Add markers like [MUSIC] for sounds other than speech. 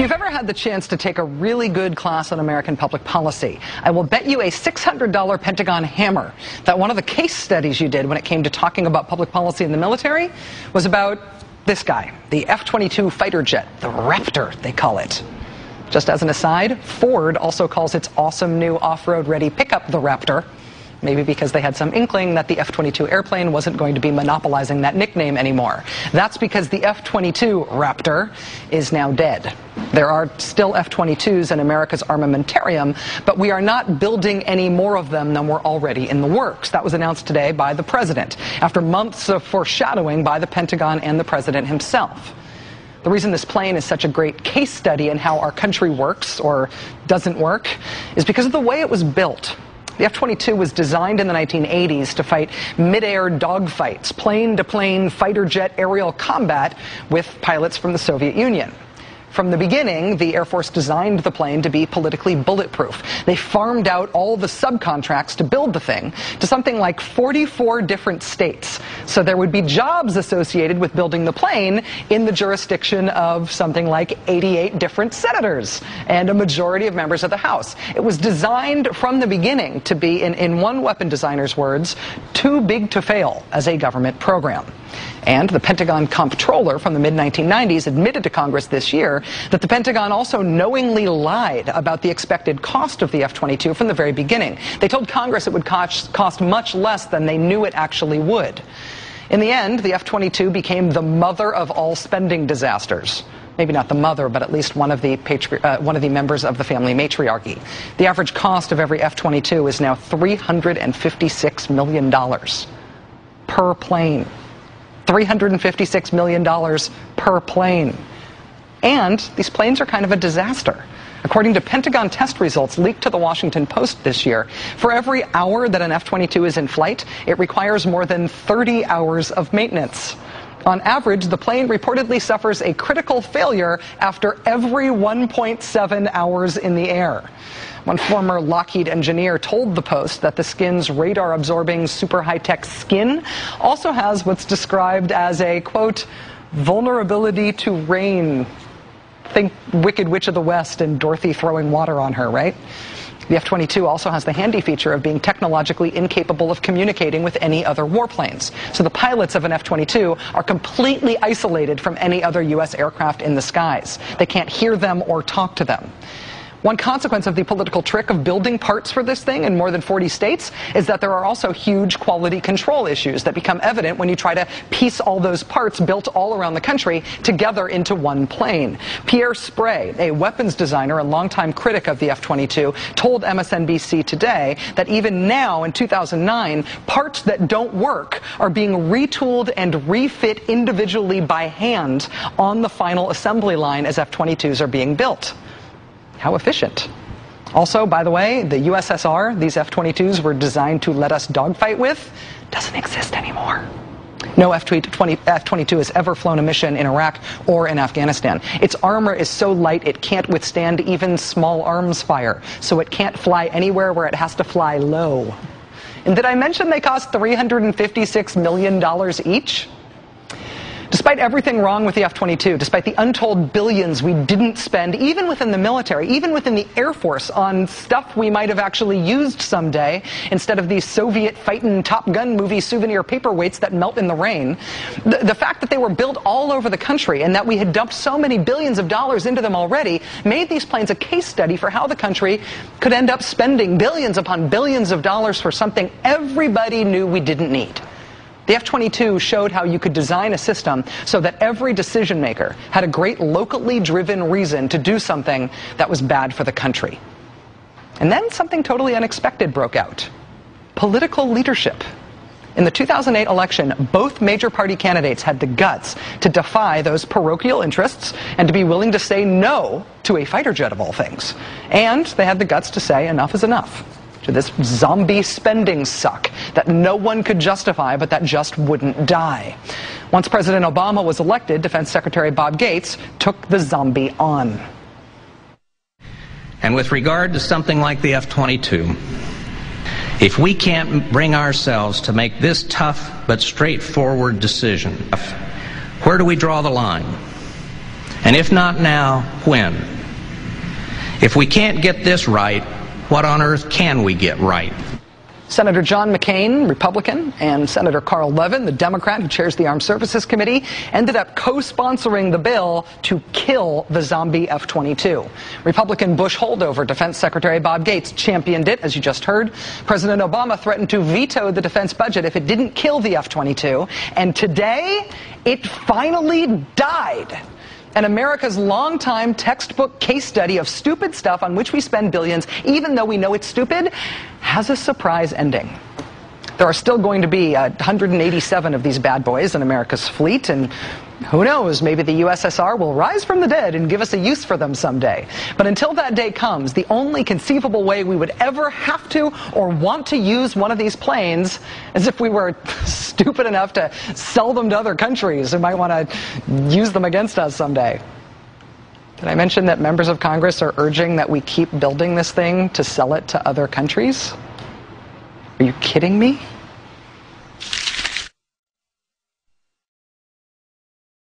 you've ever had the chance to take a really good class on American public policy, I will bet you a $600 Pentagon hammer that one of the case studies you did when it came to talking about public policy in the military was about this guy, the F-22 fighter jet, the Raptor, they call it. Just as an aside, Ford also calls its awesome new off-road ready pickup the Raptor maybe because they had some inkling that the F-22 airplane wasn't going to be monopolizing that nickname anymore. That's because the F-22 Raptor is now dead. There are still F-22s in America's armamentarium, but we are not building any more of them than were already in the works. That was announced today by the president, after months of foreshadowing by the Pentagon and the president himself. The reason this plane is such a great case study in how our country works or doesn't work is because of the way it was built. The F-22 was designed in the 1980s to fight mid-air dogfights, plane-to-plane fighter jet aerial combat with pilots from the Soviet Union. From the beginning, the Air Force designed the plane to be politically bulletproof. They farmed out all the subcontracts to build the thing to something like 44 different states. So there would be jobs associated with building the plane in the jurisdiction of something like 88 different senators and a majority of members of the House. It was designed from the beginning to be, in, in one weapon designer's words, too big to fail as a government program. And the Pentagon comptroller from the mid 1990s admitted to Congress this year that the Pentagon also knowingly lied about the expected cost of the F 22 from the very beginning. They told Congress it would cost, much less than they knew it actually would. In the end, the F 22 became the mother of all spending disasters maybe not the mother, but at least one of the patri- uh, one of the members of the family matriarchy. The average cost of every F-22 is now 356 million dollars per plane. $356 million per plane. And these planes are kind of a disaster. According to Pentagon test results leaked to the Washington Post this year, for every hour that an F 22 is in flight, it requires more than 30 hours of maintenance. On average, the plane reportedly suffers a critical failure after every 1.7 hours in the air. One former Lockheed engineer told the Post that the skin's radar absorbing super high tech skin also has what's described as a, quote, vulnerability to rain. Think Wicked Witch of the West and Dorothy throwing water on her, right? The F 22 also has the handy feature of being technologically incapable of communicating with any other warplanes. So the pilots of an F 22 are completely isolated from any other U.S. aircraft in the skies. They can't hear them or talk to them. One consequence of the political trick of building parts for this thing in more than 40 states is that there are also huge quality control issues that become evident when you try to piece all those parts built all around the country together into one plane. Pierre Sprey, a weapons designer and longtime critic of the F-22, told MSNBC today that even now in 2009, parts that don't work are being retooled and refit individually by hand on the final assembly line as F-22s are being built. How efficient. Also, by the way, the USSR, these F 22s were designed to let us dogfight with, doesn't exist anymore. No F 22 has ever flown a mission in Iraq or in Afghanistan. Its armor is so light it can't withstand even small arms fire, so it can't fly anywhere where it has to fly low. And did I mention they cost $356 million each? Despite everything wrong with the F 22, despite the untold billions we didn't spend, even within the military, even within the Air Force, on stuff we might have actually used someday, instead of these Soviet fighting Top Gun movie souvenir paperweights that melt in the rain, the, the fact that they were built all over the country and that we had dumped so many billions of dollars into them already made these planes a case study for how the country could end up spending billions upon billions of dollars for something everybody knew we didn't need. The F 22 showed how you could design a system so that every decision maker had a great locally driven reason to do something that was bad for the country. And then something totally unexpected broke out political leadership. In the 2008 election, both major party candidates had the guts to defy those parochial interests and to be willing to say no to a fighter jet of all things. And they had the guts to say enough is enough this zombie spending suck that no one could justify, but that just wouldn't die. Once President Obama was elected, Defense Secretary Bob Gates took the zombie on. And with regard to something like the F 22, if we can't bring ourselves to make this tough but straightforward decision, where do we draw the line? And if not now, when? If we can't get this right, what on earth can we get right? Senator John McCain, Republican, and Senator Carl Levin, the Democrat who chairs the Armed Services Committee, ended up co-sponsoring the bill to kill the zombie F-22. Republican Bush holdover Defense Secretary Bob Gates championed it, as you just heard. President Obama threatened to veto the defense budget if it didn't kill the F-22. And today, it finally died and America's longtime textbook case study of stupid stuff on which we spend billions, even though we know it's stupid, has a surprise ending. There are still going to be uh, 187 of these bad boys in America's fleet, and who knows, maybe the USSR will rise from the dead and give us a use for them someday. But until that day comes, the only conceivable way we would ever have to or want to use one of these planes is if we were [LAUGHS] stupid enough to sell them to other countries who might want to use them against us someday. Did I mention that members of Congress are urging that we keep building this thing to sell it to other countries? Are you kidding me?